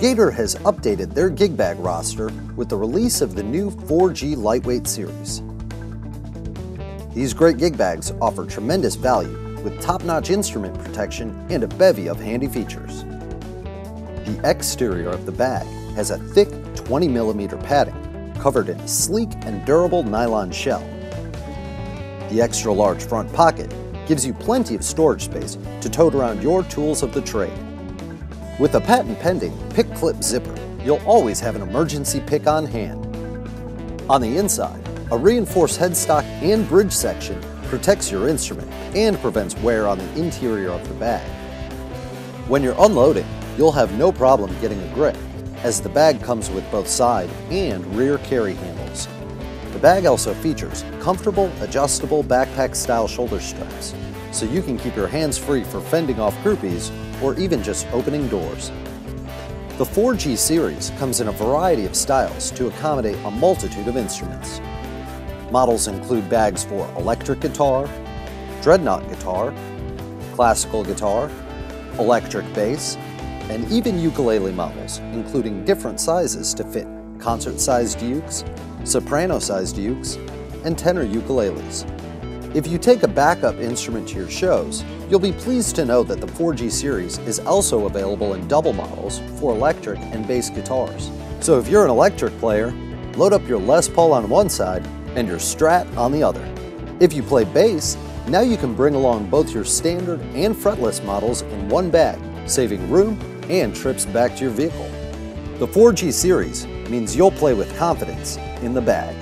Gator has updated their gig bag roster with the release of the new 4G Lightweight series. These great gig bags offer tremendous value with top-notch instrument protection and a bevy of handy features. The exterior of the bag has a thick 20mm padding covered in a sleek and durable nylon shell. The extra-large front pocket gives you plenty of storage space to tote around your tools of the trade. With a patent-pending pick clip zipper, you'll always have an emergency pick on hand. On the inside, a reinforced headstock and bridge section protects your instrument and prevents wear on the interior of the bag. When you're unloading, you'll have no problem getting a grip, as the bag comes with both side and rear carry handles. The bag also features comfortable, adjustable backpack-style shoulder straps, so you can keep your hands free for fending off groupies or even just opening doors. The 4G series comes in a variety of styles to accommodate a multitude of instruments. Models include bags for electric guitar, dreadnought guitar, classical guitar, electric bass, and even ukulele models, including different sizes to fit concert-sized ukes, soprano-sized ukes, and tenor ukuleles. If you take a backup instrument to your shows, you'll be pleased to know that the 4G series is also available in double models for electric and bass guitars. So if you're an electric player, load up your Les Paul on one side and your Strat on the other. If you play bass, now you can bring along both your standard and fretless models in one bag, saving room and trips back to your vehicle. The 4G series means you'll play with confidence in the bag.